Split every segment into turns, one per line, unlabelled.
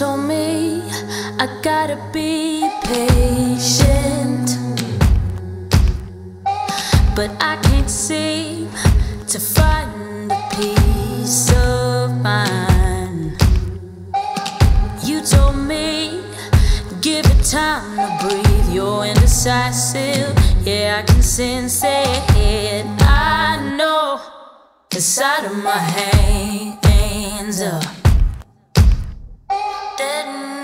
told me I gotta be patient, but I can't seem to find the peace of mind. You told me give it time to breathe. You're indecisive, yeah, I can sense it. I know inside of my hands. Uh, deaden,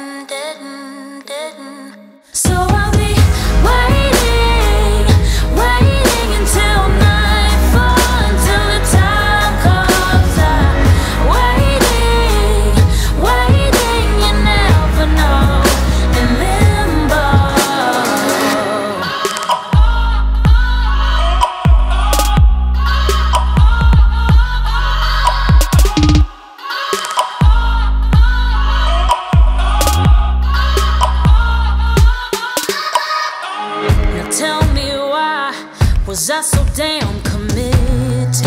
damn committed?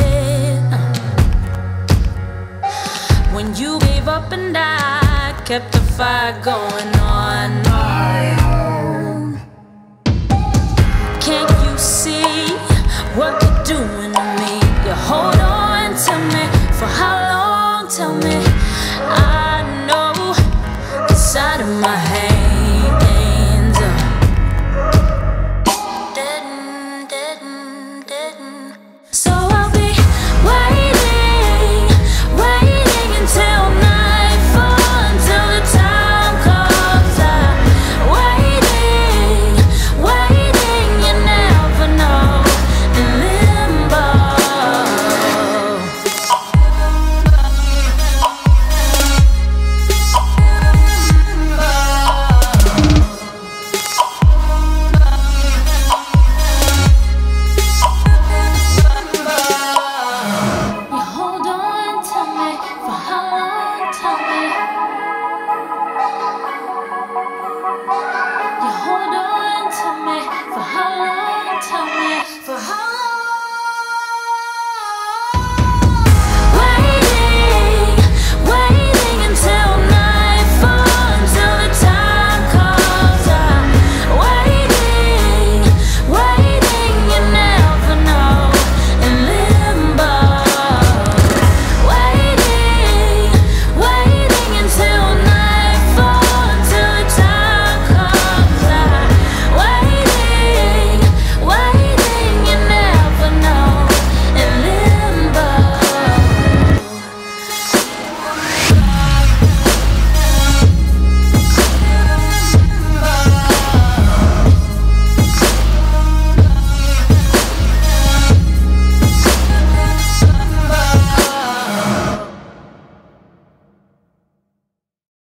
When you gave up and I kept the fire going on. Can't you see what you're doing to me? You hold on to me for how long? Tell me. Me for how